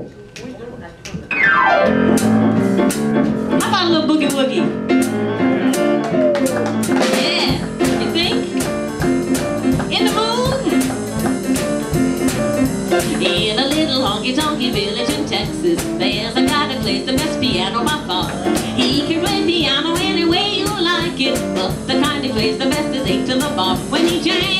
How about a little boogie woogie? Yeah, you think? In the mood? In a little honky-tonky village in Texas, there's a guy that plays the best piano by far. He can play piano any way you like it, but the kind he plays the best is eight to the bar when he jams.